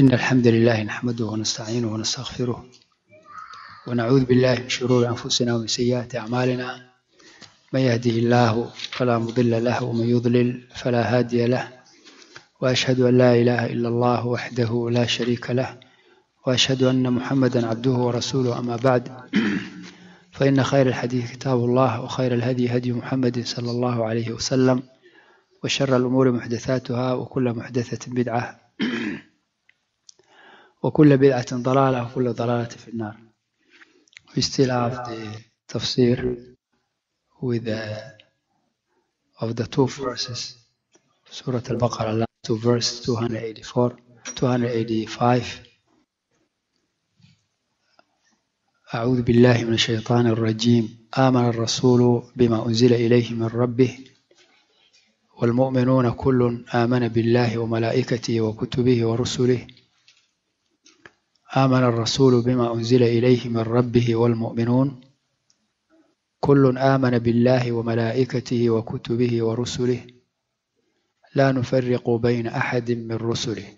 إن الحمد لله نحمده ونستعينه ونستغفره ونعوذ بالله من شرور أنفسنا ومن سيئات أعمالنا. من يهده الله فلا مضل له ومن يضلل فلا هادي له. وأشهد أن لا إله إلا الله وحده لا شريك له. وأشهد أن محمدا عبده ورسوله. أما بعد فإن خير الحديث كتاب الله وخير الهدي هدي محمد صلى الله عليه وسلم وشر الأمور محدثاتها وكل محدثة بدعة. وكل بدعة ضلالة وكل ضلالة في النار. We still have the tafsir with the, of the two verses. Surah Al-Baqarah to verse 284 285 أعوذ بالله من الشيطان الرجيم. آمن الرسول بما أنزل إليه من ربه. والمؤمنون كل آمن بالله وملائكته وكتبه ورسله. آمن الرسول بما أنزل إليه من ربه والمؤمنون. كل آمن بالله وملائكته وكتبه ورسله. لا نفرق بين أحد من رسله.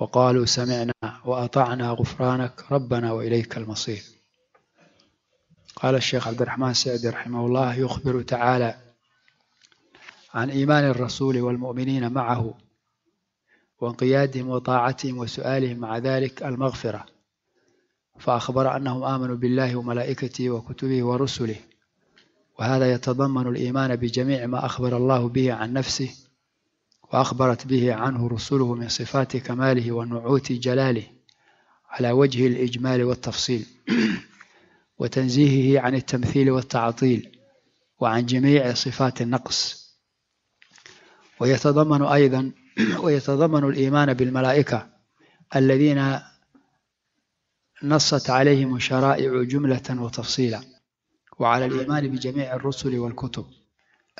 وقالوا سمعنا وأطعنا غفرانك ربنا وإليك المصير. قال الشيخ عبد الرحمن السعدي رحمه الله يخبر تعالى عن إيمان الرسول والمؤمنين معه. وانقيادهم وطاعتهم وسؤالهم مع ذلك المغفرة فأخبر أنهم آمنوا بالله وملائكته وكتبه ورسله وهذا يتضمن الإيمان بجميع ما أخبر الله به عن نفسه وأخبرت به عنه رسله من صفات كماله ونعوت جلاله على وجه الإجمال والتفصيل وتنزيهه عن التمثيل والتعطيل وعن جميع صفات النقص ويتضمن أيضا ويتضمن الإيمان بالملائكة الذين نصت عليهم الشرائع جملة وتفصيلا وعلى الإيمان بجميع الرسل والكتب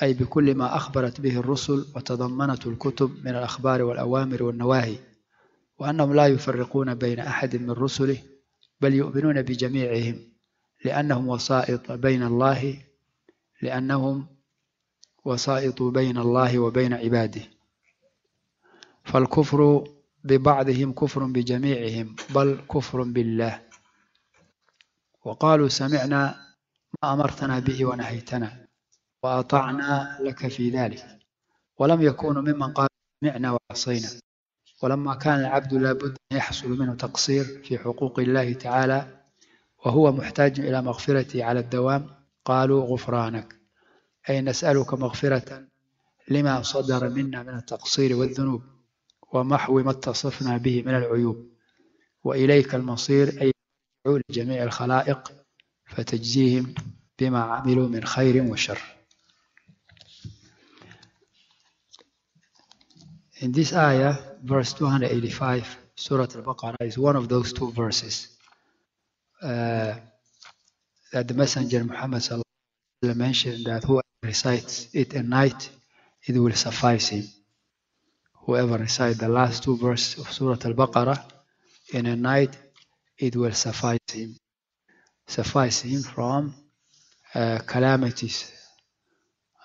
أي بكل ما أخبرت به الرسل وتضمنت الكتب من الأخبار والأوامر والنواهي وأنهم لا يفرقون بين أحد من رسله بل يؤمنون بجميعهم لأنهم وسائط بين الله لأنهم وسائط بين الله وبين عباده. فالكفر ببعضهم كفر بجميعهم بل كفر بالله. وقالوا سمعنا ما أمرتنا به ونهيتنا وأطعنا لك في ذلك. ولم يكونوا ممن قال سمعنا وعصينا. ولما كان العبد لابد أن يحصل منه تقصير في حقوق الله تعالى وهو محتاج إلى مغفرته على الدوام قالوا غفرانك. أي نسألك مغفرة لما صدر منا من التقصير والذنوب. ومحو ما اتصفنا به من العيوب وإليك المصير أي لجميع الخلائق فتجزيهم بما عملوا من خير وشر In this ayah, verse 285, Surah Al-Baqarah is one of those two verses uh, that the Messenger Muhammad mentioned that whoever recites it at night, it will suffice him. Whoever recites the last two verses of Surah Al-Baqarah in a night, it will suffice him. Suffice him from uh, calamities.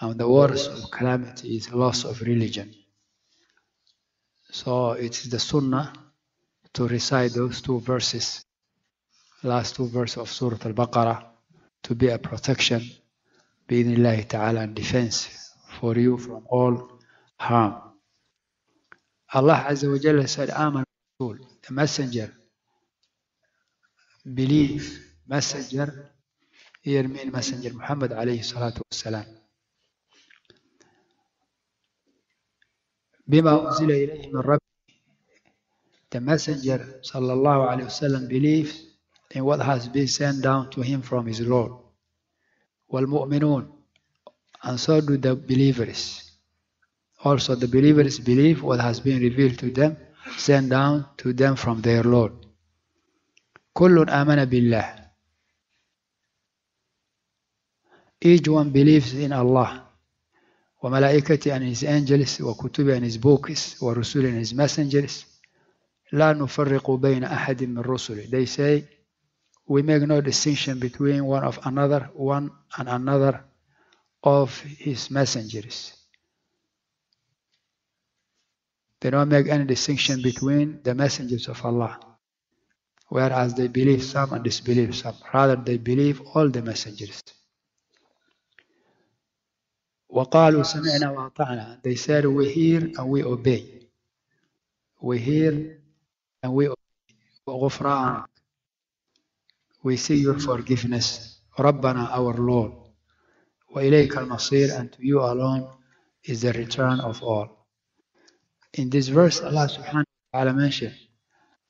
And the worst of calamity is loss of religion. So it is the sunnah to recite those two verses, last two verses of Surah Al-Baqarah, to be a protection, bi'idhnillahi ta'ala, and defense for you from all harm. Azza wa Jalla said, Aman Rasul, the messenger, believe, messenger, here mean messenger Muhammad alayhi salatu wasalam. بما أنزل إليه من ربه The messenger sallallahu alayhi wasallam believes in what has been sent down to him from his Lord. والمؤمنون and so do the believers. Also the believers believe what has been revealed to them, sent down to them from their Lord. كل آمن بالله Each one believes in Allah وملائكته and his angels وكتبه and his books ورسله and his messengers لا نفرق بين أحد من رسله They say we make no distinction between one of another, one and another of his messengers. They don't make any distinction between the messengers of Allah. Whereas they believe some and disbelieve some. Rather, they believe all the messengers. وقالوا سمعنا وأطعنا. They said, we hear and we obey. We hear and we obey. وغفرانك. We see your forgiveness. ربنا our Lord. وإليك المصير and to you alone is the return of all. In this verse, Allah subhanahu wa ta'ala mentioned,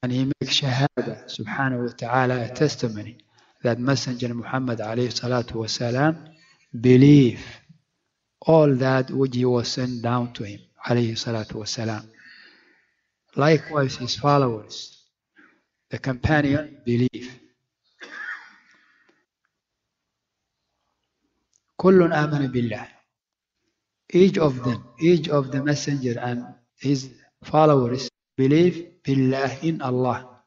and He makes shahada subhanahu wa ta'ala a testimony that Messenger Muhammad alayhi salatu wasalam believe all that which he was sent down to him alayhi salatu wasalam. Likewise, his followers, the companion, believe. كل آمن بالله. Each of them, each of the messenger and his followers believe billah in Allah.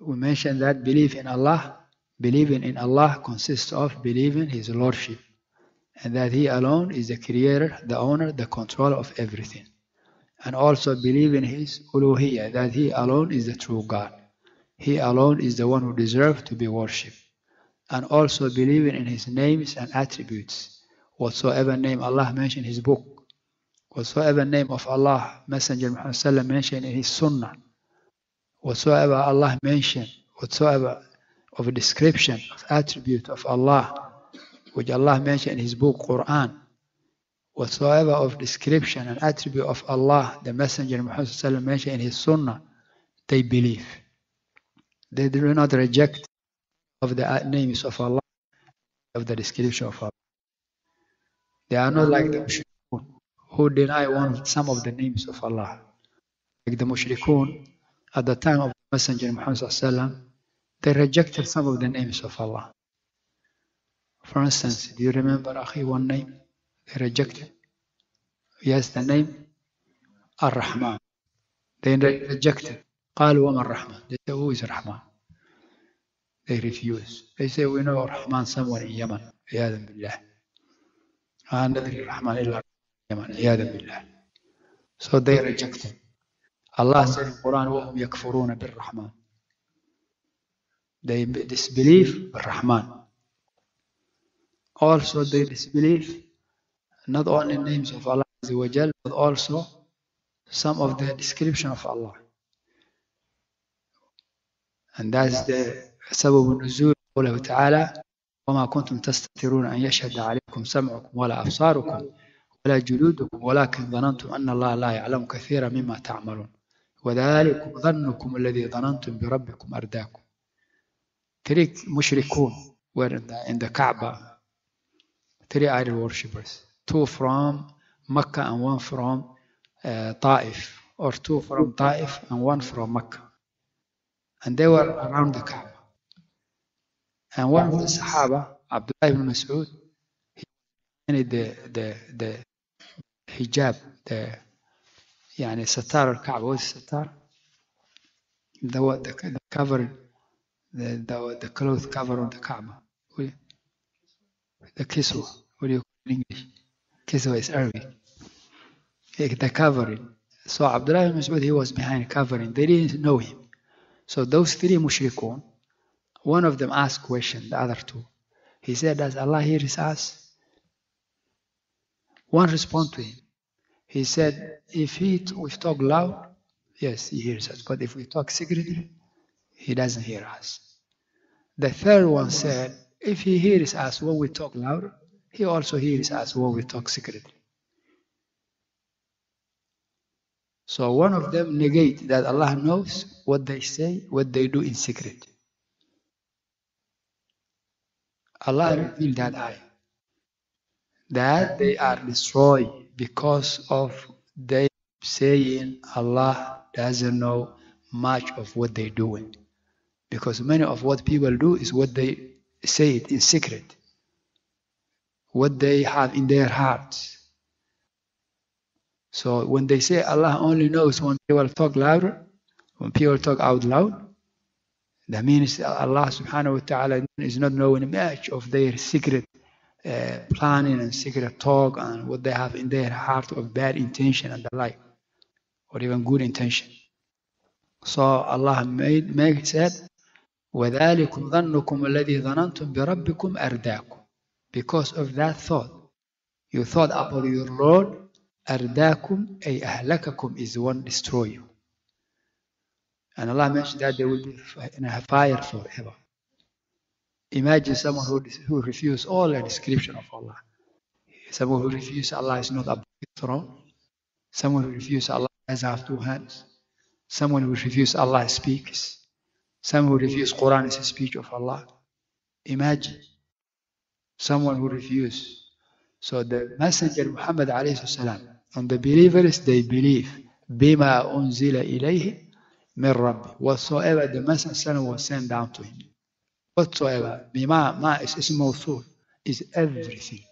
We mentioned that belief in Allah, believing in Allah consists of believing His Lordship, and that He alone is the creator, the owner, the controller of everything. And also believing His uluhiyah, that He alone is the true God. He alone is the one who deserves to be worshipped. And also believing in His names and attributes. Whatsoever name Allah mentioned in His book, whatsoever name of Allah, Messenger Muhammad mentioned in his sunnah, whatsoever Allah mentioned, whatsoever of a description of attribute of Allah, which Allah mentioned in his book Quran, whatsoever of description and attribute of Allah, the Messenger Muhammad mentioned in his sunnah, they believe. They do not reject of the names of Allah, of the description of Allah. They are not like the who deny one some of the names of Allah. Like the mushrikun, at the time of Messenger Muhammad they rejected some of the names of Allah. For instance, do you remember Akhi one name? They rejected. Yes, the name Ar-Rahman. They rejected. قالوا وما الرحمن They say, who is Rahman? They refuse. They say, we know Rahman somewhere in Yemen. عياذا بالله. ما ندري الرحمن إلا عياذا بالله. So they rejected. Allah said in Quran, وهم يكفرون بالرحمن. They disbelieve Rahman. Also, they disbelieve not only names of Allah Azza but also some of the description of Allah. And that's the سبب النزول قوله تعالى وما كنتم تستترون أن يشهد عليكم سمعكم ولا أبصاركم ولا جلودكم ولكن ظننتم أن الله لا يعلم كثيرا مما تعملون وذلكم ظنكم الذي ظننتم بربكم أرداكم Three mushrikun were in the, in the Kaaba, three idol worshippers, two from Mecca and one from uh, Taif, or two from Taif and one from Mecca. And they were around the Kaaba. And one of the Sahaba, Abdullah ibn Mas'ud, he made the, the, the hijab, the yani satar al Kaaba. What is satar? The, the, the cover, the, the, the cloth cover of the Kaaba. The kiswa. What do you call in English? Kiswa is Arabic. The covering. So Abdullah ibn he was behind covering. They didn't know him. So those three mushrikun, one of them asked question, the other two. He said, Does Allah hear us? One responded to him. He said, If he, we talk loud, yes, he hears us. But if we talk secretly, he doesn't hear us. The third one said, If he hears us when we talk loud, he also hears us when we talk secretly. So one of them negate that Allah knows what they say, what they do in secret. Allah revealed that ayah. That they are destroyed because of they saying Allah doesn't know much of what they're doing. Because many of what people do is what they say it in secret. What they have in their hearts. So when they say Allah only knows when people talk louder, when people talk out loud, that means Allah subhanahu wa ta'ala is not knowing much of their secret uh, planning and secret talk and what they have in their heart of bad intention and the like. or even good intention. So Allah made, made said, وَذَلِكُمْ ظَنُّكُمْ الَّذِي ظَنَنْتُمْ بِرَبِّكُمْ أَرْدَاكُمْ Because of that thought, you thought about your Lord, أَرْدَاكُمْ أي أَهْلَكَكُمْ is one destroy you. And Allah mentioned that they will be in a fire forever. Imagine someone who, who refuses all the description of Allah. Someone who refuses Allah is not above the throne. Someone who refuses Allah has have two hands. Someone who refuses Allah speaks. Someone who refuses Quran is a speech of Allah. Imagine someone who refuses. So the Messenger Muhammad salam and the believers they believe bima unzila ilayhi min Rabbi. Whatsoever the Messenger was sent down to him whatsoever. Bima, ma is is mawthul, is everything.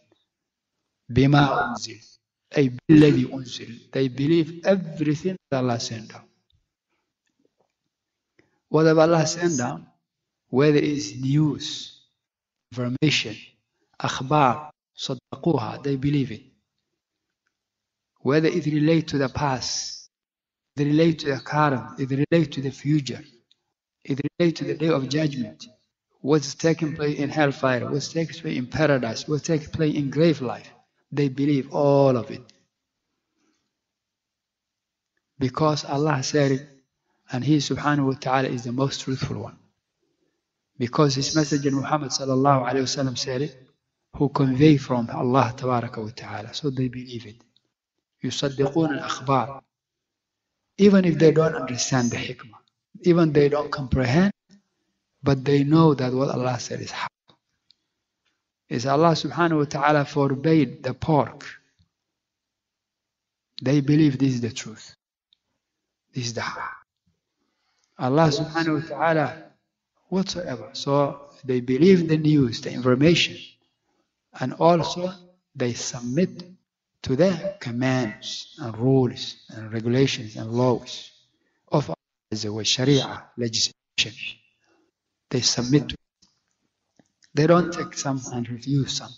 Bima unzil. They believe unzil. They believe everything that Allah sent down. Whatever Allah sent down, whether it's news, information, akhbar, sadaqoha, they believe it. Whether it relates to the past, it relates to the current, it relates to the future, it relates to the day of judgment, what's taking place in hellfire, what's taking place in paradise, what's taking place in grave life. They believe all of it. Because Allah said it, and He subhanahu wa ta'ala is the most truthful one. Because His Messenger Muhammad sallallahu alayhi wasallam said it, who convey from Allah tabaraka wa ta'ala. So they believe it. يصدقون الأخبار. Even if they don't understand the hikmah, even they don't comprehend, but they know that what Allah said is haq. Is Allah subhanahu wa ta'ala forbade the pork. They believe this is the truth. This is the haq. Allah subhanahu wa ta'ala whatsoever. So they believe the news, the information, and also they submit to the commands and rules and regulations and laws of Sharia legislation they submit. They don't check some and review some.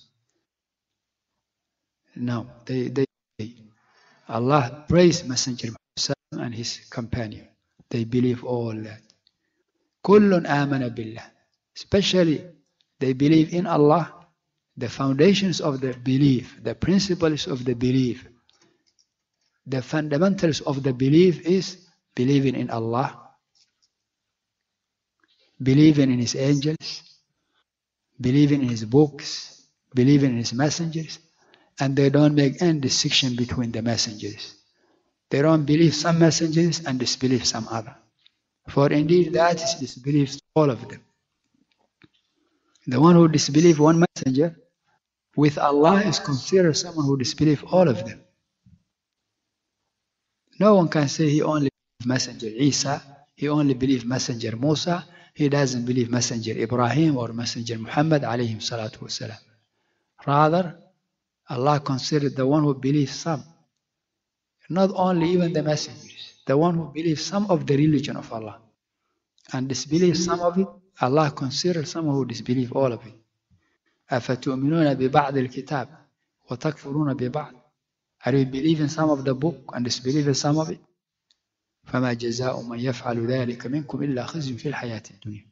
No, they, they. Allah praise Messenger Muhammad and his companion. They believe all that. Kullun amana billah. Especially they believe in Allah, the foundations of the belief, the principles of the belief. The fundamentals of the belief is believing in Allah, believing in His angels, believing in His books, believing in His messengers, and they don't make any distinction between the messengers. They don't believe some messengers and disbelieve some other. For indeed that is disbelief all of them. The one who disbelieves one messenger with Allah is considered someone who disbelieves all of them. No one can say he only believes messenger Isa, he only believes messenger Musa, he doesn't believe messenger Ibrahim or messenger Muhammad alayhim salatu wasalam. Rather, Allah considered the one who believes some. Not only even the messengers, the one who believes some of the religion of Allah and disbelieves some of it, Allah considers someone who disbelieves all of it. أفتؤمنون ببعض الكتاب وتكفرون ببعض Are you believing some of the book and disbelieving some of it? فما جزاء من يفعل ذلك منكم إلا خزي في الحياة الدنيا.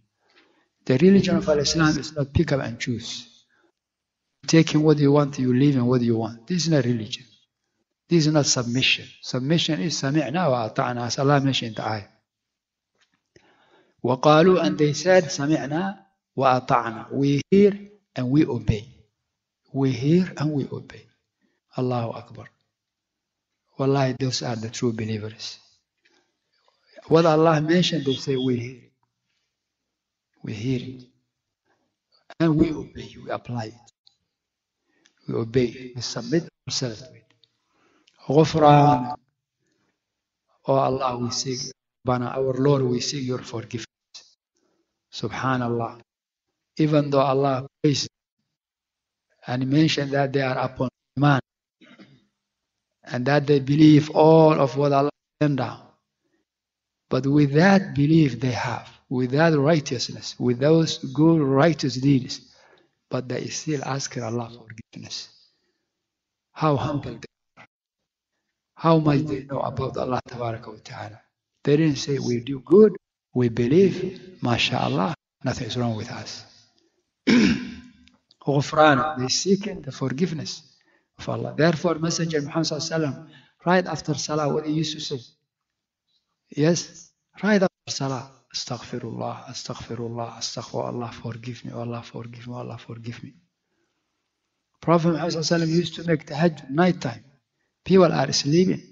The religion of Islam is not pick up and choose. Taking what you want, you in what you want. This is not religion. This is not submission. Submission is سمعنا وأطعنا in the ayah. وقالوا and they said سمعنا وأطعنا. We hear and we obey. We hear and we obey. Allahu Akbar. Wallahi, those are the true believers. What Allah mentioned, they say, we hear it. We hear it. And we obey, we apply it. We obey, we submit ourselves to it. Ghufran. Oh Allah, we seek, our Lord, we seek your forgiveness. Subhanallah. Even though Allah praised and mentioned that they are upon man and that they believe all of what Allah sent down. But with that belief they have, with that righteousness, with those good righteous deeds, but they still ask Allah for forgiveness. How humble they are. How much they know about Allah Ta'ala. They didn't say, we do good, we believe, mashallah, nothing is wrong with us. They seeking the forgiveness of Allah. Therefore, Messenger Muhammad right after Salah, what he used to say, Yes, right after Salah, Astaghfirullah, Astaghfirullah, Astaghfirullah, forgive me, Allah forgive me, Allah forgive me. Prophet Muhammad used to make tahajjud night time. People are sleeping.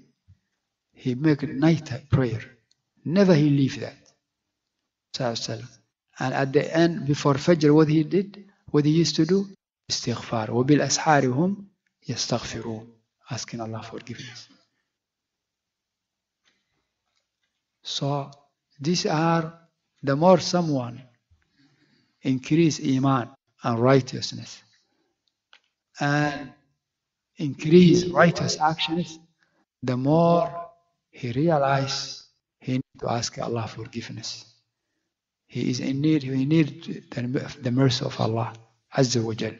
He make night prayer. Never he leave that. And at the end, before Fajr, what he did, what he used to do, istighfar. وبالأسحار هم يستغفرون. Asking Allah forgiveness. So these are the more someone increase iman and righteousness and increase righteous actions, the more he realize he need to ask Allah forgiveness. He is in need, he need the, the mercy of Allah Azza wa Jal.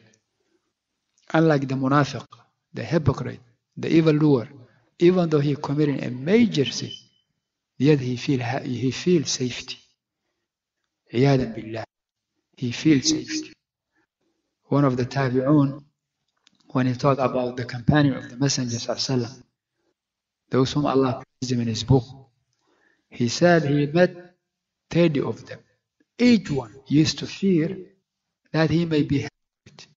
Unlike the munafiq, the hypocrite, the evil evildoer, even though he committing a major sin, yet he feel he feels safety. عياذا billah. He feels safety. One of the tabi'un, when he talked about the companion of the Messenger sallam, those whom Allah praised him in his book, he said he met 30 of them. Each one used to fear that he may be hypocrite.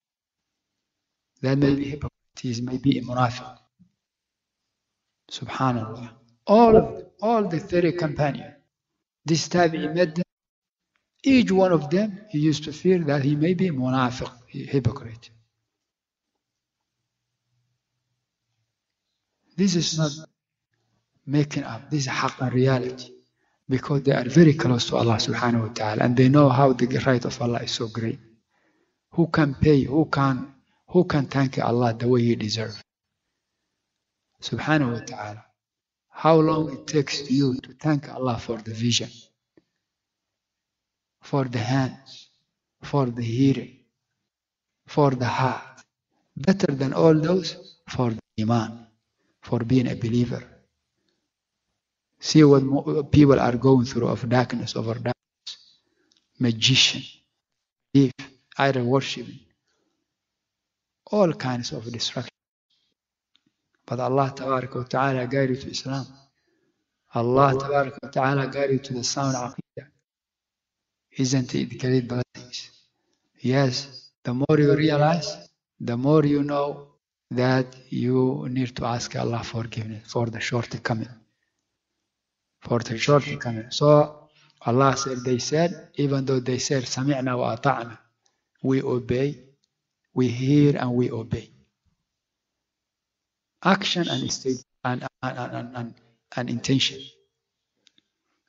That may be hypocrite. He may be a munafiq. Subhanallah. All of them, all the 30 companions, this time he met them. Each one of them, he used to fear that he may be munafiq, hypocrite. This is not making up. This is haqq and reality. Because they are very close to Allah subhanahu wa ta'ala and they know how the right of Allah is so great. Who can pay, who can who can thank Allah the way he deserves? Subhanahu wa ta'ala. How long it takes you to thank Allah for the vision, for the hands, for the hearing, for the heart. Better than all those, for the iman, for being a believer. See what people are going through of darkness over darkness. Magician, thief, idol worshiping, all kinds of destruction. But Allah ta'ala guide you to Islam. Allah ta'ala guide you to the sound aqidah. Isn't it great blessings? Yes, the more you realize, the more you know that you need to ask Allah forgiveness for the shortcoming. For the shortcoming. So Allah said, they said, even though they said, Sami'na wa ata'na, we obey, we hear and we obey. Action and state and, and, and, and, and intention.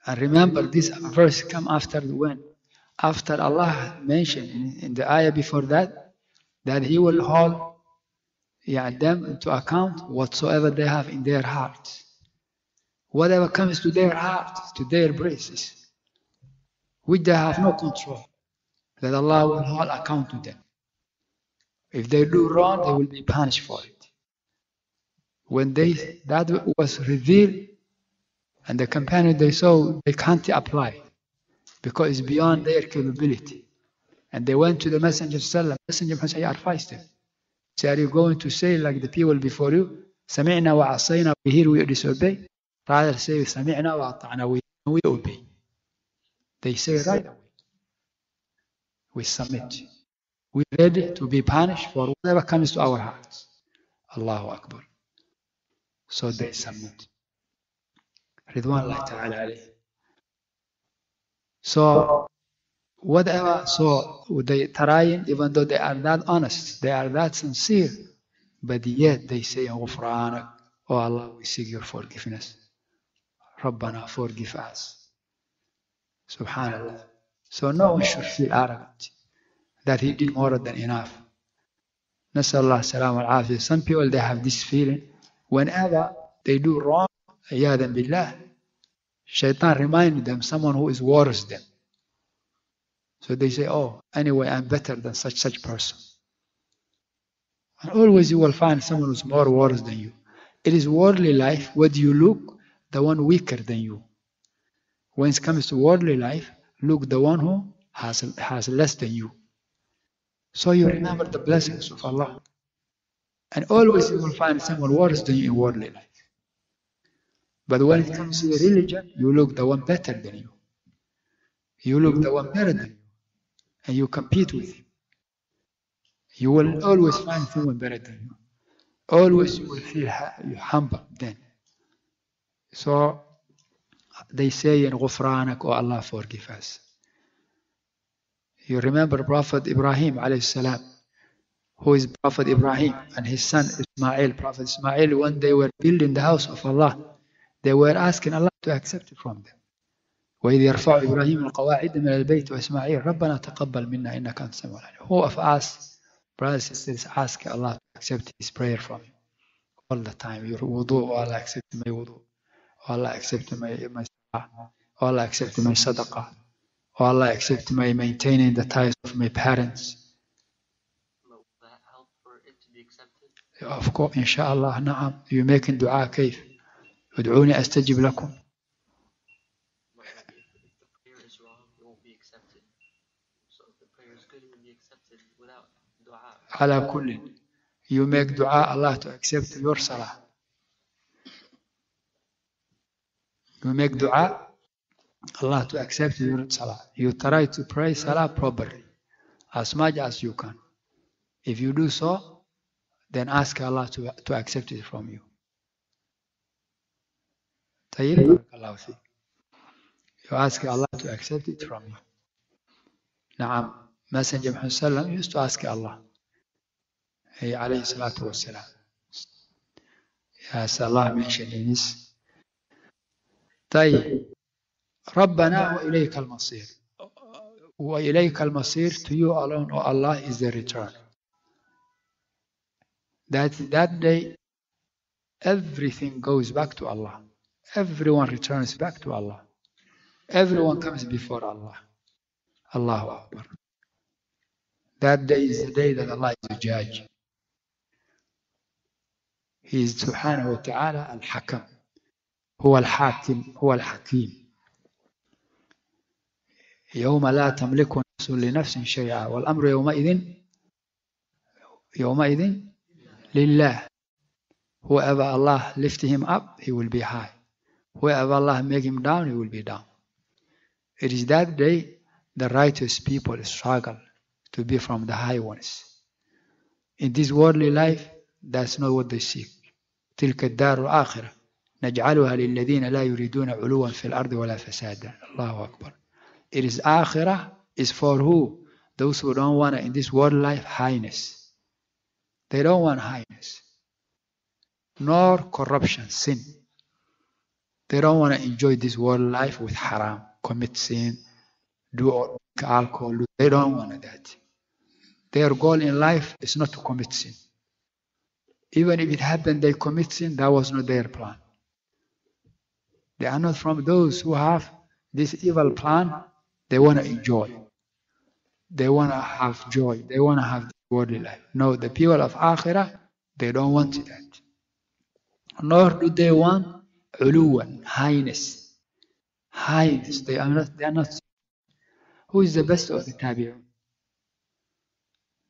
And remember, this verse come after the when? After Allah mentioned in, in the ayah before that, that He will hold yeah, them into account whatsoever they have in their hearts. Whatever comes to their hearts, to their braces, which they have no control, that Allah will hold account to them. If they do wrong, they will be punished for it. When they that was revealed and the companion they saw, they can't apply because it's beyond their capability. And they went to the Messenger Sallam. Messenger said, advised them. Say, are you going to say like the people before you? Sami'na we hear, we disobey. Rather say, we we obey. They say right away. We submit. We're ready to be punished for whatever comes to our hearts. Allahu Akbar. So they submit. Ridwan Allah Ta'ala alayhi. So whatever, so they trying, even though they are that honest, they are that sincere, but yet they say, غفرانك, oh Allah, we seek your forgiveness. ربنا, forgive us. Subhanallah. So no one should feel arrogant that he did more than enough. نسأل الله السلامة والعافية. Some people, they have this feeling, Whenever they do wrong, ayadan billah, shaitan reminds them someone who is worse than. So they say, oh, anyway, I'm better than such such person. And always you will find someone who's more worse than you. It is worldly life. Where do you look? The one weaker than you. When it comes to worldly life, look the one who has, has less than you. So you remember the blessings of Allah. And always you will find someone worse than you in worldly life. But when it comes to the religion, you look the one better than you. You look the one better than you. And you compete with him. You will always find someone better than you. Always you will feel humble then. So they say in Ghufranak, oh Allah forgive us. You remember Prophet Ibrahim alayhi salam, who is Prophet Ibrahim and his son Ismail. Prophet Ismail, when they were building the house of Allah, they were asking Allah to accept it from them. وإذ يرفع إبراهيم القواعد من البيت وإسماعيل ربنا تقبل منا إنك أنت السميع العليم. Who of us, brothers and sisters, ask Allah to accept his prayer from you all the time. Your wudu, oh Allah accept my wudu. Oh Allah accept my, my salah. Oh Allah accept my sadaqah. Oh Allah accept my maintaining the ties of my parents. If the prayer is good, it will be accepted without dua. على كل you make dua Allah to accept your salah. You make dua Allah to accept your salah. You try to pray salah properly as much as you can. If you do so, then ask Allah to, to accept it from you. طيب بارك الله فيك. You ask Allah to accept it from you. نعم Messenger Muhammad sallam used to ask Allah. He عليه الصلاة والسلام. Yes, Allah mentioned in his. طيب ربنا وإليك المصير. وإليك المصير to you alone, O Allah, is the return. That, that day, everything goes back to Allah. Everyone returns back to Allah. Everyone comes before Allah. Allahu Akbar. That day is the day that Allah is the judge. He is subhanahu wa ta'ala al-hakam. هو الحاكم هو الحكيم يوم لا تملك نفس لنفس شيئا والأمر يومئذ يومئذ لله whoever Allah lift him up he will be high whoever Allah make him down he will be down it is that day the righteous people struggle to be from the high ones in this worldly life that's not what they seek تلك الدار الآخرة نجعلها للذين لا يريدون علوا في الأرض ولا فسادا الله أكبر It is akhirah is for who? Those who don't want in this world life highness. They don't want highness. Nor corruption, sin. They don't want to enjoy this world life with haram, commit sin, do alcohol. They don't want that. Their goal in life is not to commit sin. Even if it happened they commit sin, that was not their plan. They are not from those who have this evil plan. They want to enjoy. They want to have joy. They want to have worldly life. No, the people of Akhirah, they don't want that. Nor do they want uluwan, highness. Highness. They are not. They are not. Who is the best of the tabi'un?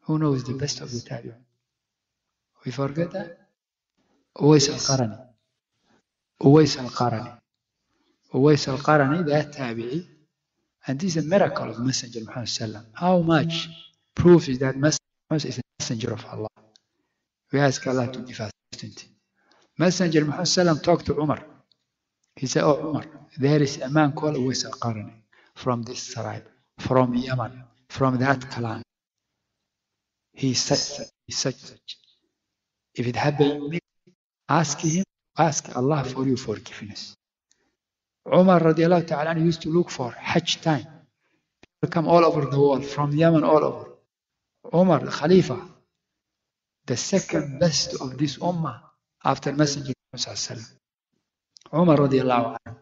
Who knows the best of the tabi'un? We forget that? Uwais al-Qarani. Uwais al-Qarani. Uwais al-Qarani, that tabi'i, and this is a miracle of Messenger Muhammad. How much proof is that Messenger Muhammad is a messenger of Allah? We ask Allah to give us certainty. Messenger Muhammad sallam talked to Umar. He said, Oh Umar, there is a man called Uwais al-Qarani from this tribe, from Yemen, from that clan. He is such, such, such. If it happened, ask him, ask Allah for your forgiveness. Umar radiallahu ta'ala used to look for Hajj time. People come all over the world, from Yemen all over. Umar, the Khalifa, the second best of this ummah after Messenger Muhammad Umar radiallahu anhu.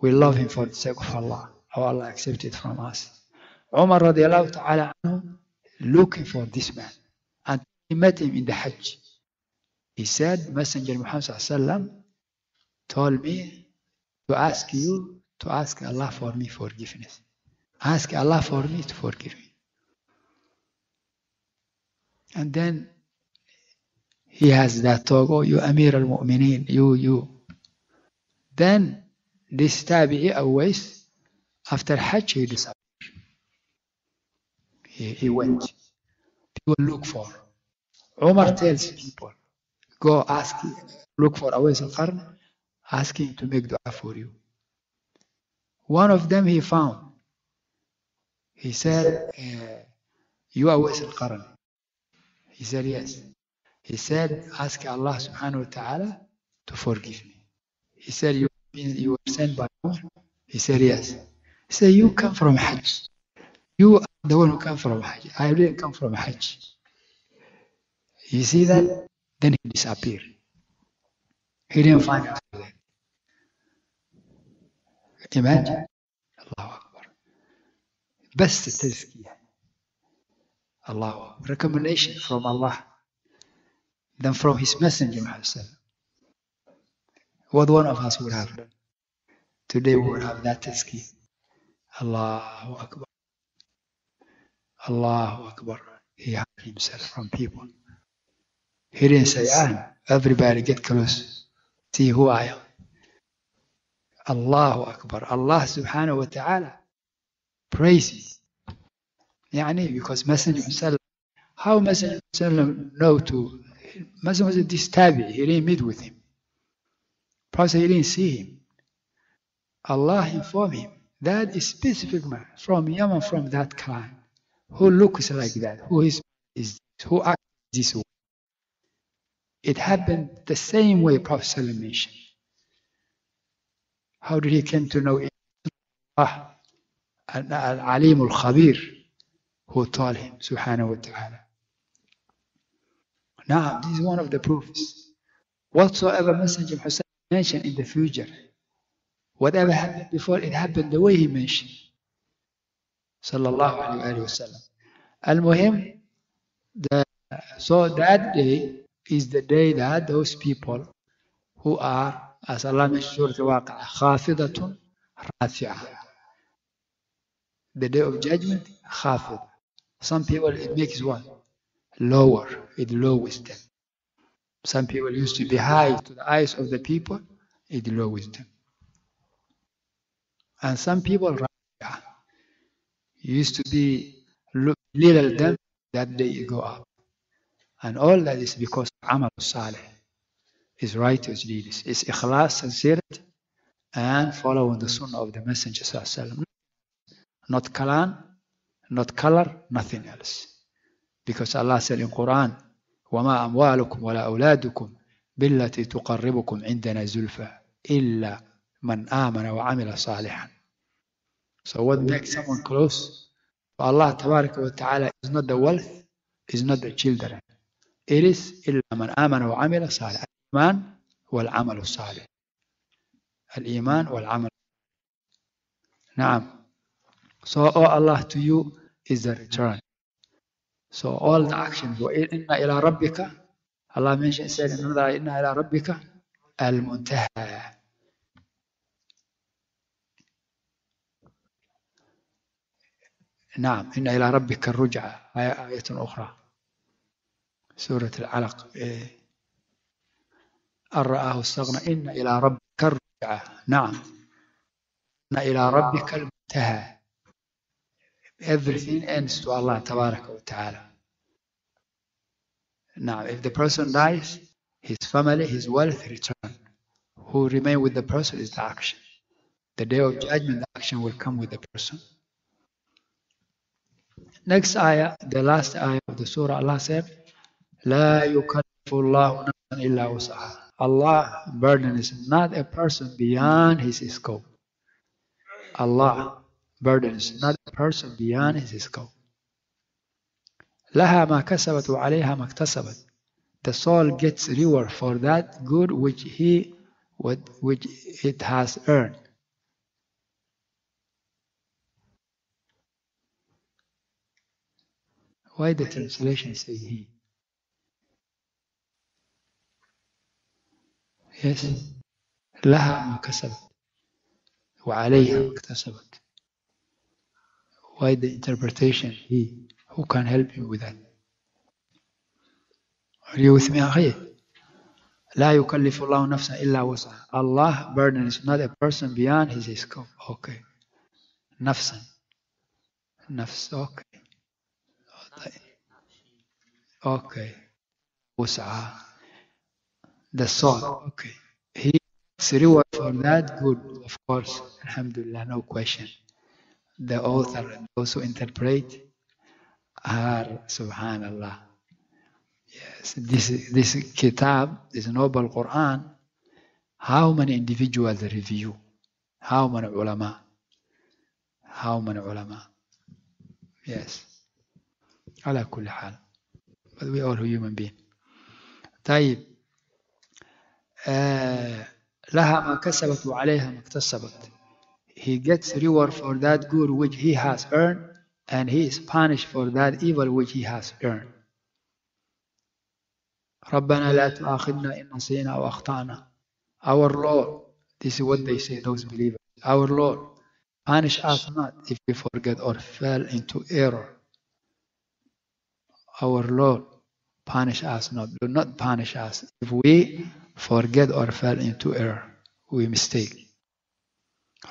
We love him for the sake of Allah. How Allah accepted from us. Umar radiallahu ta'ala anhu looking for this man. And he met him in the Hajj. He said, Messenger Muhammad told me to ask you to ask Allah for me forgiveness. Ask Allah for me to forgive me. And then he has that talk, oh, you Amir al-Mu'mineen, you, you. Then this Tabi'i always, after Hajj, he disappeared. He, he went. People look for. Umar tells people, go ask, look for Awais al-Qarn, ask him to make dua for you. One of them he found. He said, uh, you Awais al-Qarn. He said, yes. He said, ask Allah subhanahu wa ta'ala to forgive me. He said, you, you were sent by Umar? He said, yes. He said, you come from Hajj. You are the one who come from Hajj. I didn't come from Hajj. You see that? Then he disappeared. He didn't find out. Imagine. Allahu Akbar. Best tazkiyah. Akbar. Recommendation from Allah. Then from His Messenger. What one of us would have done? Today we would have that tazkiyah. Allahu Akbar. Allahu Akbar. He had himself from people. He didn't say, ah, everybody get close. See who I am. Allahu Akbar. Allah subhanahu wa ta'ala praises. Because Messenger sallam, how Messenger sallam know to, Messenger was a distabi, he didn't meet with him. Prophet he didn't see him. Allah informed him that is specific man from Yemen, from that clan, who looks like that, who is, is who acts this way. It happened the same way Prophet Sallallahu mentioned. How did he come to know Allah? Al-Alim al-Khabir who taught him subhanahu wa ta'ala. Now, this is one of the proofs. Whatsoever Messenger Hussein mentioned in the future, whatever happened before, it happened the way he mentioned. Sallallahu alayhi wa sallam. Al-Muhim, the, so that day is the day that those people who are, as Allah mentioned khafidatun. The day of judgment, khafidah. Some people, it makes what? Lower. It lowers them. Some people used to be high to the eyes of the people. It lowers them. And some people, used to be little them, that they go up. And all that is because Amal Saleh is righteous deeds. It's ikhlas, sincerity, and following the sunnah of the Messenger. Not kalan, not color, nothing else. Because Allah said in Quran, وما أموالكم ولا أولادكم بالتي تقربكم عندنا زلفى إلا من آمن وعمل صالحا. So what makes someone close to Allah تبارك وتعالى is not the wealth, is not the children. It is إلا من آمن وعمل صالحا. الإيمان والعمل الصالح. الإيمان والعمل. نعم. So, oh Allah, to you is the return. So all the actions, وَإِنَّ إِلَى رَبِّكَ Allah mentioned, said in another, إِنَّ إِلَى رَبِّكَ الْمُنْتَهَى نعم إن إلى ربك الرجعة آية, أخرى سورة العلق. أن رآه استغنى إن إلى ربك الرجعة نعم إن إلى ربك المنتهى everything ends to Allah تبارك وتعالى Now, if the person dies, his family, his wealth return. Who remain with the person is the action. The day of judgment, the action will come with the person. Next ayah, the last ayah of the surah, Allah said, لا يكلف الله نفسا إلا وسعها. Allah burden is not a person beyond his scope. Allah burden is not a person beyond his scope. لها ما كسبت وعليها ما اكتسبت. The soul gets reward for that good which he which it has earned. Why the translation say he? Yes. لها ما كسبت وعليها ما اكتسبت. Why the interpretation he? Who can help you with that? Are you with me أخي? لا يكلف الله نفسا إلا وسعها. Allah burdens not a person beyond his scope. Okay. نفسا. نفس. Okay. Not it, not she. Okay. وسعها. The soul. Okay. He gets reward for that. Good. Of course. Alhamdulillah. No question. The author and those who interpret are Subhanallah. Yes. This, this kitab, this noble Quran, how many individuals review? How many ulama? How many ulama? Yes. على كل حال. But we all human being. طيب آه لها ما كسبت وعليها ما اكتسبت. He gets reward for that good which he has earned and he is punished for that evil which he has earned. ربنا لا تؤاخذنا إن نسينا أو أخطأنا. Our Lord, this is what they say, those believers. Our Lord, punish us not if we forget or fell into error. Our Lord, punish us not. Do not punish us if we forget or fell into error. We mistake.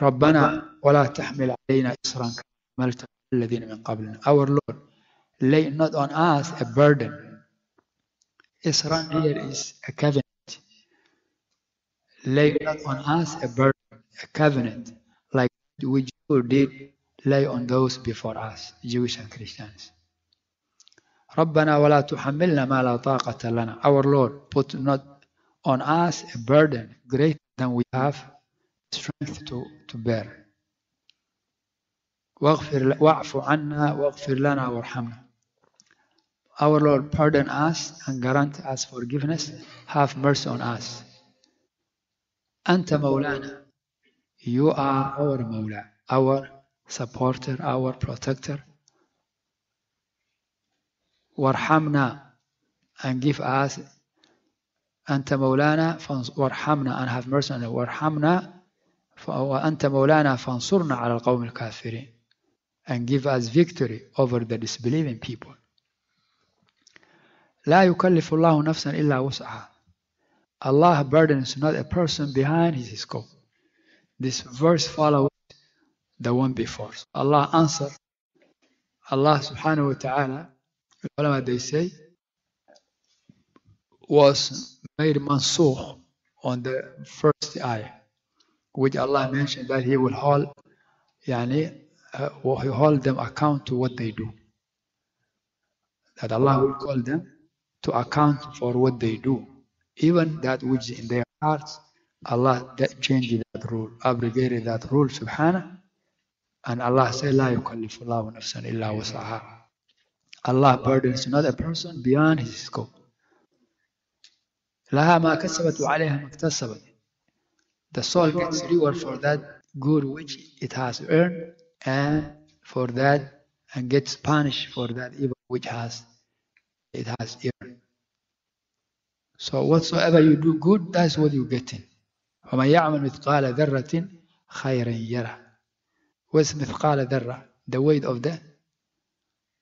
ربنا ولا تحمل علينا إصرا كما حملت الذين من قبلنا. Our Lord, lay not on us a burden. Isran here is a covenant. Lay not on us a burden, a covenant, like which you did lay on those before us, Jewish and Christians. ربنا ولا تحملنا ما لا طاقة لنا. Our Lord, put not on us a burden greater than we have strength to, to bear. Wa'fu anna lana warhamna. Our Lord, pardon us and grant us forgiveness. Have mercy on us. Anta Maulana. You are our Mawla, our supporter, our protector. Warhamna and give us Anta Maulana warhamna and have mercy on us. Warhamna وأنت مولانا فانصرنا على القوم الكافرين and give us victory over the disbelieving people. لا يكلف الله نفسا إلا وسعها. Allah burdens not a person behind his scope. This verse follows the one before. So Allah answer. Allah subhanahu wa ta'ala, ulama they say, was made mansukh on the first ayah, which Allah mentioned that He will hold, yani, uh, he hold them account to what they do. That Allah will call them to account for what they do, even that which is in their hearts. Allah that changed that rule, abrogated that rule, subhanahu. And Allah said, لا يكلف الله نفسا إلا وسعها. Allah burdens not a person beyond his scope. لها ما كسبت وعليها ما اكتسبت. The soul gets reward for that good which it has earned and for that and gets punished for that evil which has it has earned. So whatsoever you do good, that's what you get in. ومن يعمل مثقال ذرة خيرا يره. What's مثقال ذرة? The weight of the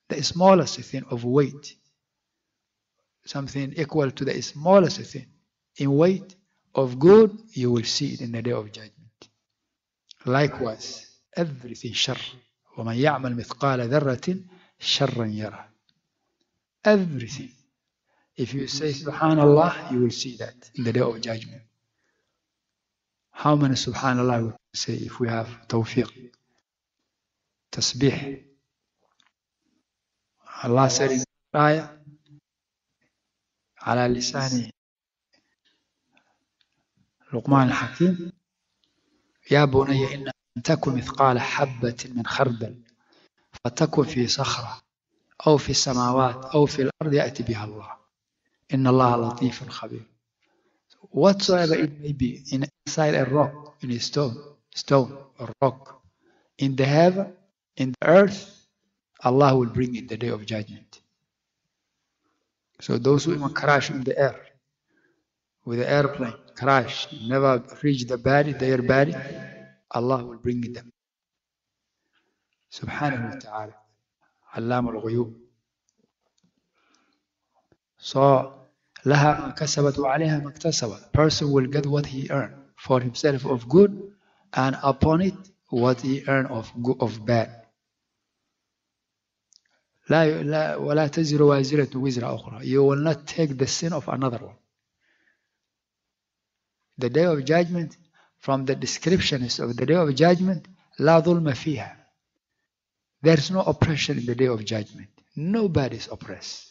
the smallest thing of weight. Something equal to the smallest thing in weight of good, you will see it in the day of judgment. Likewise, everything شر. ومن يعمل مثقال ذرة شرا يره. Everything. If you say Subhanallah, you will see that in the day of judgment. How many Subhanallah we can say if we have tawfiq? Tasbih. Allah said in the ayah, على لسان لقمان الحكيم يا بني إن أن تكن مثقال حبة من خردل فتكن في صخرة أو في السماوات أو في الأرض يأتي بها الله إن الله لطيف خبير whatsoever it may be inside a rock in a stone stone or rock in the heaven in the earth Allah will bring it the day of judgment so those who even crash in the air with the airplane crash, never reach the body, their body, Allah will bring them. Subhanahu wa ta'ala. علام الغيوب. So لها ما كسبت وعليها ما اكتسبت. Person will get what he earned for himself of good and upon it what he earned of good, of bad. لا لا ولا تزر وازرة وزر أخرى. You will not take the sin of another one. The day of judgment, from the descriptions of the day of judgment, لا ظلم فيها. There's no oppression in the day of judgment. Nobody is oppressed.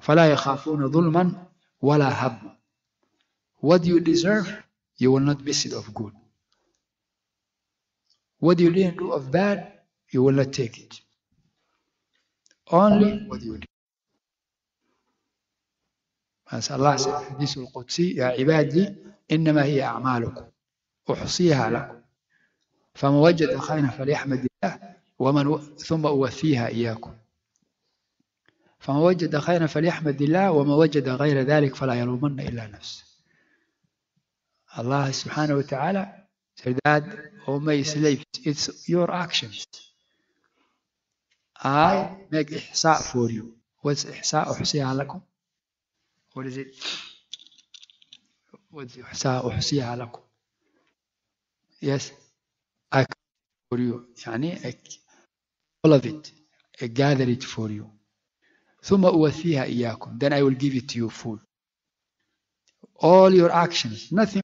فلا يخافون ظلما ولا هضما. What you deserve, you will not miss it of good. What you didn't do of bad, you will not take it. Only what you did. Said in Hadith al-Qudsi, يا عبادي إنما هي أعمالكم أحصيها لكم فمن وجد خيرا فليحمد الله ومن و... ثم أوفيها إياكم فمن وجد خيرا فليحمد الله ومن وجد غير ذلك فلا يلومن إلا نفسه subhanahu wa ta'ala said that, O it's your actions. I make ihsa for you. What's ihsa? أحصيها لكم. What is it? What's ihsa? أحصيها لكم. Yes. I count for you. يعني I, all of it. I gather it for you. ثم أوفيها إياكم. Then I will give it to you full. All your actions, nothing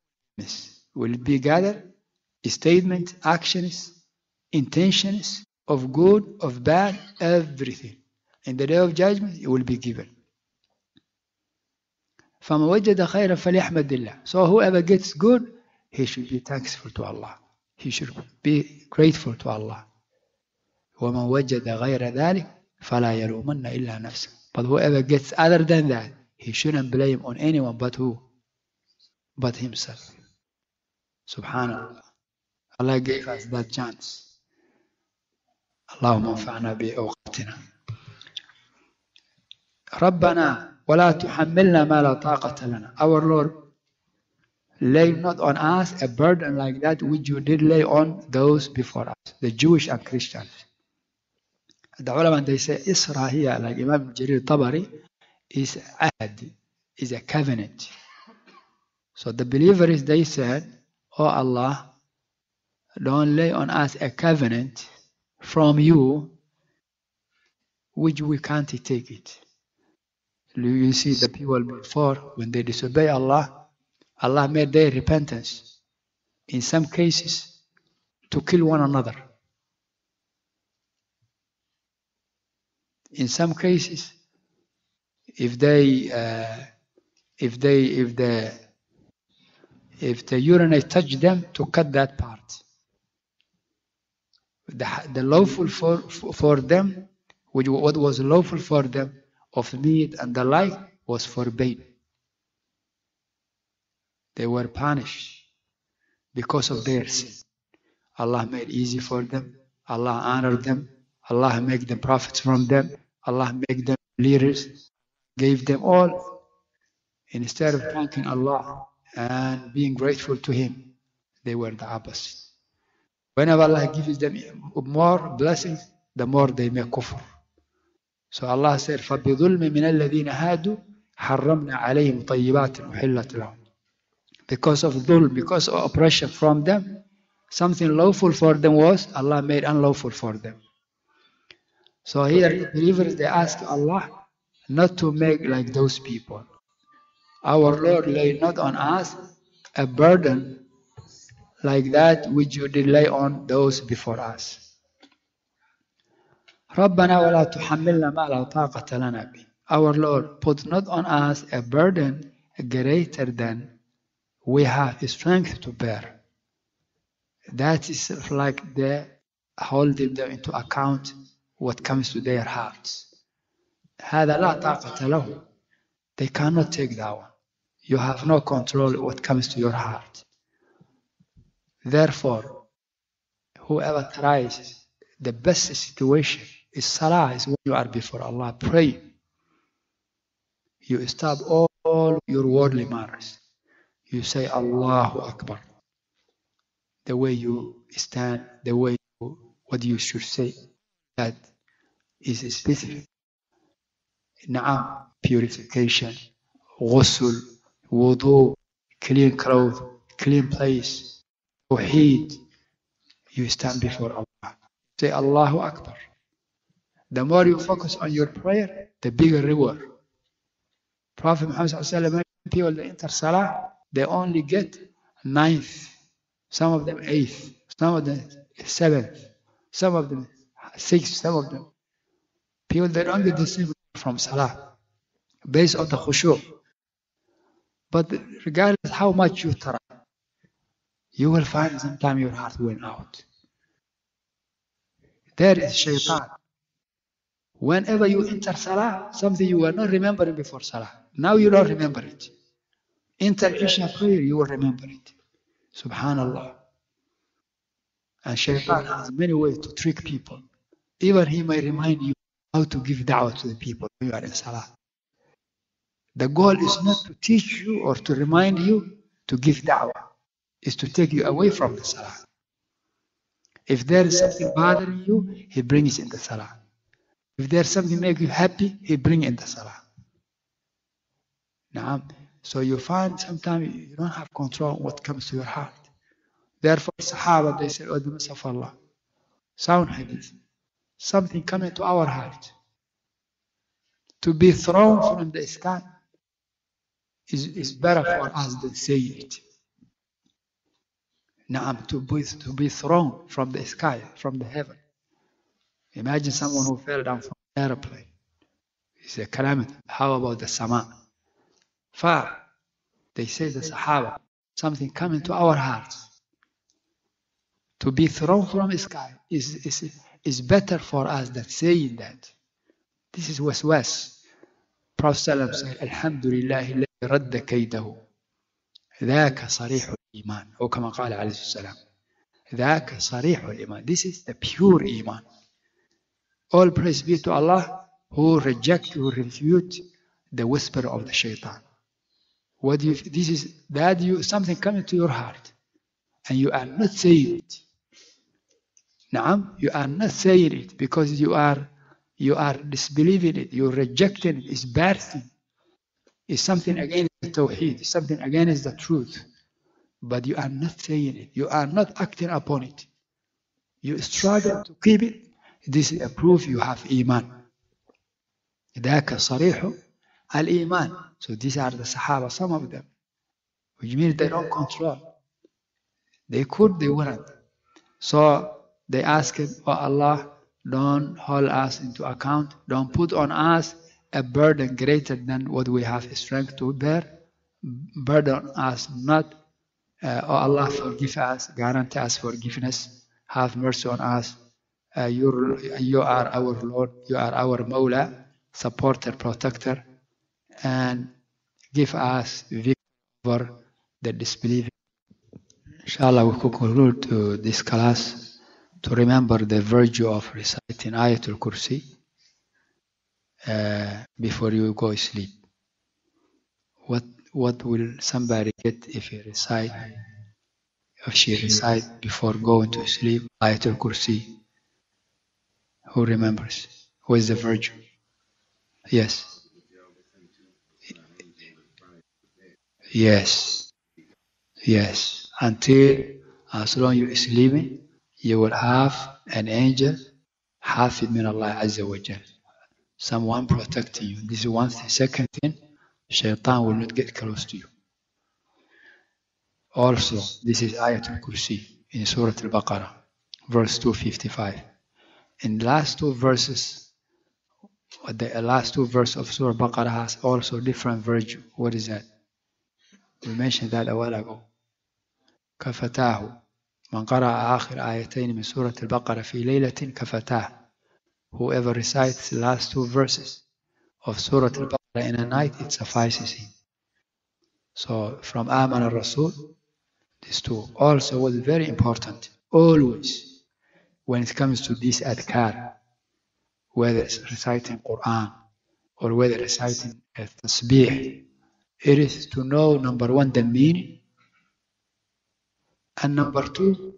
will be gathered. Statement, actions, intentions of good, of bad, everything. In the day of judgment, it will be given. فَمَنْ وَجَدَ خَيْرًا فَلْيَحْمَدِ اللَّهِ So whoever gets good, he should be thankful to Allah. He should be grateful to Allah. وَمَنْ وَجَدَ غَيْرَ ذَلِكَ فَلَا يَلُومَنَّ إِلَّا نَفْسَهُ But whoever gets other than that, he shouldn't blame on anyone but who? But himself. Subhanallah. Allah gave us that chance. اللهم انفعنا بأوقاتنا ربنا ولا تحملنا ما لا طاقة لنا Our Lord lay not on us a burden like that which you did lay on those before us the Jewish and Christians the ulama they say Isra here like Imam Jarir Tabari is ahd is a covenant so the believers they said oh Allah don't lay on us a covenant from you which we can't take it. You see the people before when they disobey Allah, Allah made their repentance in some cases to kill one another. In some cases, if they uh, if they if the if the urinate touch them to cut that part the, the lawful for, for them, which what was lawful for them of meat and the like, was forbidden. They were punished because of their sin. Allah made easy for them. Allah honored them. Allah made them prophets from them. Allah made them leaders. Gave them all. Instead of thanking Allah and being grateful to Him, they were the opposite. Whenever Allah gives them more blessings, the more they make kufr. So Allah said, فَبِظُلْمِ مِنَ الَّذِينَ هَادُوا حَرَّمْنَا عَلَيْهِمْ طَيِّبَاتٍ أُحِلَّتْ لَهُمْ Because of dhulm, because of oppression from them, something lawful for them was, Allah made unlawful for them. So here, believers, they ask Allah not to make like those people. Our Lord laid not on us a burden like that which you did lay on those before us. ربنا ولا تحملنا ما لا طاقة لنا به. Our Lord, put not on us a burden greater than we have strength to bear. That is like the holding them into account what comes to their hearts. هذا لا طاقة له. They cannot take that one. You have no control what comes to your heart. Therefore, whoever tries the best situation is salah, is when you are before Allah. Pray. You stop all all your worldly matters. You say Allahu Akbar. The way you stand, the way you, what you should say, that is specific. Na'am, purification, ghusl, wudu, clean clothes, clean place, tawheed. You stand before Allah. Say Allahu Akbar. The more you focus on your prayer, the bigger reward. Prophet Muhammad sallallahu people that enter Salah, they only get ninth, some of them eighth, some of them seventh, some of them sixth, some of them. People that the same from Salah, based on the khushu'. But regardless how much you try, you will find sometime your heart went out. There is shaitan. Whenever you enter Salah, something you were not remembering before Salah. Now you don't remember it. Enter Isha prayer, you will remember it. Subhanallah. And shaitan has many ways to trick people. Even he may remind you how to give da'wah to the people when you are in Salah. The goal is not to teach you or to remind you to give da'wah. It's to take you away from the Salah. If there is something bothering you, he brings in the Salah. If there's something make you happy, he bring in the Salah. Now, so you find sometimes you don't have control what comes to your heart. Therefore, Sahaba, they said, Oh, the Messiah of Allah. Sound hadith. Something coming to our heart. To be thrown from the sky is, is better for us than saying it. Naam, to be, to be thrown from the sky, from the heaven. Imagine someone who fell down from an airplane. It's a calamity. How about the sama? Far. They say the Sahaba, something coming to our hearts. To be thrown from the sky is, is, is better for us than saying that. This is waswas. Prophet said, Alhamdulillah, الذي رد كيده ذاك صريح الإيمان أو كما قال عليه السلام ذاك صريح الإيمان This is the pure iman. All praise be to Allah who reject, who refute the whisper of the shaitan. What you, this is that you something coming to your heart, and you are not saying it. Naam, you are not saying it because you are you are disbelieving it, you're rejecting it, it's bad thing. It's something against the Tawheed, it's something against the truth. But you are not saying it, you are not acting upon it. You struggle to keep it. This is a proof you have Iman. ذاك صريح الإيمان. So these are the Sahaba, some of them. Which means they don't control. They could, they wouldn't. So they ask him, Oh Allah, don't hold us into account. Don't put on us a burden greater than what we have strength to bear. Burden us not. Uh, oh Allah, forgive us. Guarantee us forgiveness. Have mercy on us. Uh, you you are our Lord. You are our Mawla, supporter, protector, and give us victory over the disbelieving. Inshallah, we conclude to this class to remember the virtue of reciting Ayatul Kursi uh, before you go to sleep. What what will somebody get if he recite if she recite before going to sleep Ayatul Kursi? Who remembers? Who is the virtue? Yes. Yes. Yes. Until as long as you're sleeping, you will have an angel, Hafid min Allah Azza wa Jal. Someone protecting you. This is one thing. Second thing, shaitan will not get close to you. Also, this is Ayatul Kursi in Surah Al-Baqarah, verse 255 In the last two verses, the last two verses of Surah Al-Baqarah has also different virtue. What is that? We mentioned that a while ago. كفتاه من قرأ آخر آيتين من سورة البقرة في ليلة كفتاه Whoever recites the last two verses of Surah Al-Baqarah in a night, it suffices him. So from Aman al-Rasul, these two. Also was very important, always, when it comes to this adhkar, whether it's reciting Quran or whether reciting a tasbih, It is to know, number one, the meaning, and number two,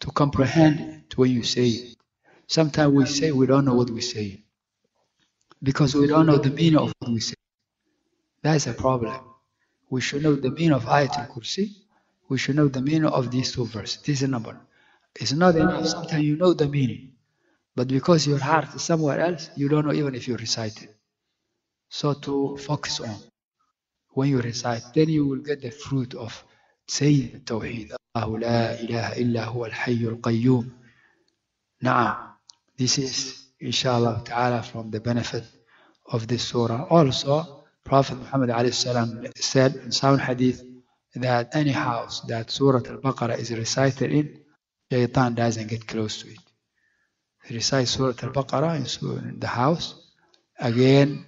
to comprehend it when you say it. Sometimes we say we don't know what we say because we don't know the meaning of what we say. That's a problem. We should know the meaning of Ayatul Kursi. We should know the meaning of these two verses. This is number. It's not enough. Sometimes you know the meaning, but because your heart is somewhere else, you don't know even if you recite it. So to focus on when you recite, then you will get the fruit of saying the Tawheed. الله لا إله إلا هو الحي القيوم. Now, this is inshallah ta'ala from the benefit of this surah. Also, Prophet Muhammad alayhi salam said in some hadith that any house that Surah Al-Baqarah is recited in, shaitan doesn't get close to it. Recite Surah Al-Baqarah in, in the house, again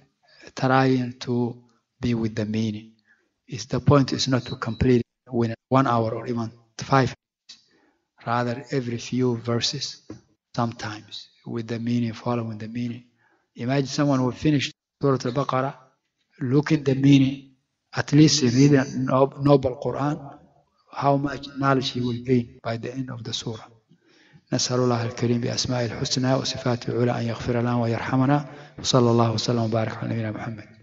trying to be with the meaning. Is the point is not to complete within one hour or even five. Rather, every few verses, sometimes with the meaning, following the meaning. Imagine someone who finish Surah Al-Baqarah, look in the meaning, at least read a nob- noble Quran, how much knowledge he will gain by the end of the surah. نسأل الله الكريم بأسمائه الحسنى وصفاته العلى أن يغفر لنا ويرحمنا وصلى الله وسلم وبارك على نبينا محمد